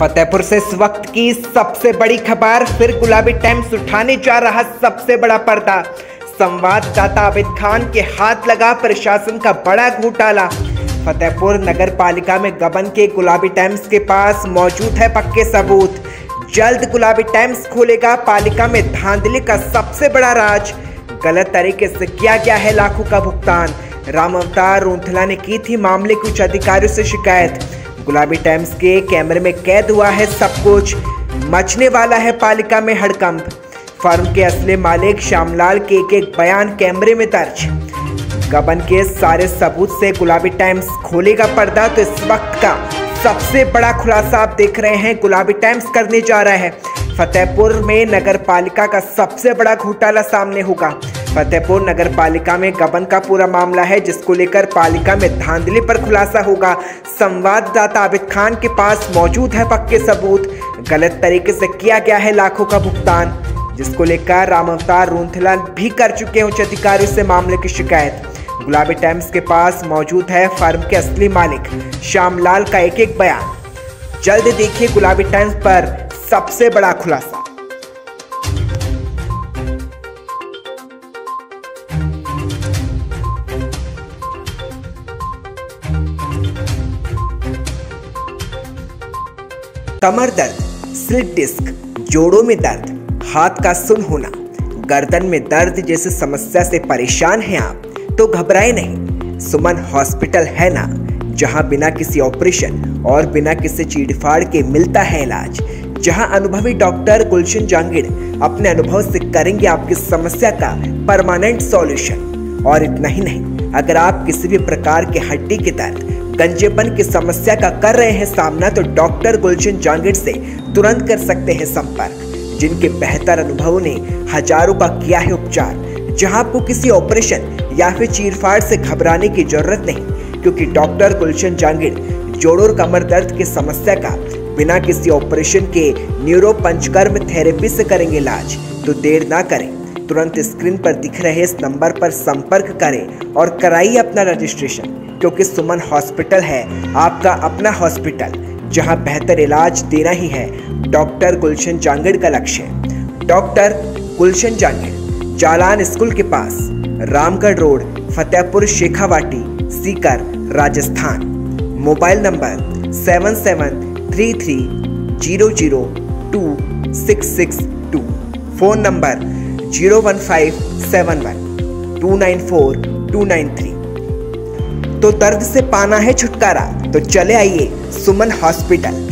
फतेहपुर से इस वक्त की सबसे बड़ी खबर, फिर गुलाबी टाइम्स उठाने जा रहा सबसे बड़ा पर्दा। संवाददाता आबिद खान के हाथ लगा प्रशासन का बड़ा घोटाला। फतेहपुर नगर पालिका में गबन के गुलाबी टाइम्स के पास मौजूद है पक्के सबूत। जल्द गुलाबी टाइम्स खोलेगा पालिका में धांधली का सबसे बड़ा राज। गलत तरीके से किया गया है लाखों का भुगतान। राम अवतार रूंथला ने की थी मामले के उच्च अधिकारियों से शिकायत। गुलाबी टाइम्स के कैमरे में कैद हुआ है सब कुछ। मचने वाला है पालिका में हड़कंप। फर्म के असली मालिक श्यामलाल के एक एक बयान कैमरे में दर्ज। गबन के सारे सबूत से गुलाबी टाइम्स खोलेगा पर्दा तो इस वक्त का सबसे बड़ा खुलासा आप देख रहे हैं, गुलाबी टाइम्स करने जा रहा है। फतेहपुर में नगर पालिका का सबसे बड़ा घोटाला सामने होगा। फतेहपुर नगर पालिका में गबन का पूरा मामला है, जिसको लेकर पालिका में धांधली पर खुलासा होगा। संवाददाता आबिद खान के पास मौजूद है पक्के सबूत। गलत तरीके से किया गया है लाखों का भुगतान, जिसको लेकर राम अवतार रूंथला भी कर चुके हैं उच्च अधिकारियों से मामले की शिकायत। गुलाबी टाइम्स के पास मौजूद है फर्म के असली मालिक, श्यामलाल का एक एक बयान। जल्द देखिए गुलाबी टाइम्स पर सबसे बड़ा खुलासा। कमर दर्द स्लिप डिस्क जोड़ों में दर्द, हाथ का सुन होना, गर्दन में दर्द जैसी समस्या से परेशान हैं आप तो घबराए नहीं। सुमन हॉस्पिटल है ना, जहाँ बिना किसी ऑपरेशन और बिना किसी चीड़फाड़ के मिलता है इलाज, जहाँ अनुभवी डॉक्टर गुलशन जांगिड़ अपने अनुभव से करेंगे आपकी समस्या का परमानेंट सॉल्यूशन। और इतना ही नहीं, अगर आप किसी भी प्रकार के हड्डी के दर्द गंजेपन की समस्या का कर रहे हैं सामना तो डॉक्टर गुलशन जांगिड़ से तुरंत कर सकते हैं संपर्क, जिनके बेहतर अनुभवों ने हज़ारों का किया है उपचार, जहाँ आपको किसी ऑपरेशन या फिर चीरफाड़ से घबराने की ज़रूरत नहीं, क्योंकि डॉक्टर गुलशन जांगिड़ जोड़ों और कमर दर्द की समस्या का बिना किसी ऑपरेशन के न्यूरो पंचकर्म थेरेपी से करेंगे इलाज तो देर ना करें। तुरंत स्क्रीन पर दिख रहे इस नंबर पर संपर्क करें और कराइए अपना रजिस्ट्रेशन, क्योंकि सुमन हॉस्पिटल है, आपका अपना हॉस्पिटल, जहाँ बेहतर इलाज देना ही है। डॉक्टर गुलशन जांगड़ का लक्ष्य। डॉक्टर गुलशन जांगड़, जालान स्कूल के पास, Ramgarh road, Fatehpur Shekhawati, Sikar, Rajasthan. Mobile number seven seven three three zero zero two six six two. Phone number zero one five seven one, two nine four, two nine three. तो दर्द से पाना है छुटकारा तो चले आइए सुमन hospital.